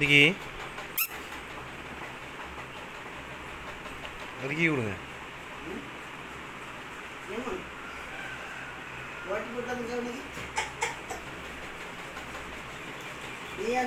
đi আর đi উড়ে What would the